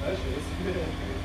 That's good.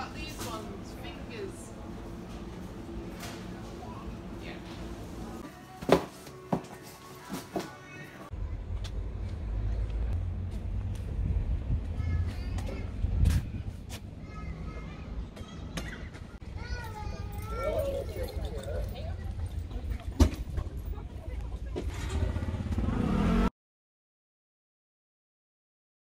About these ones? Fingers.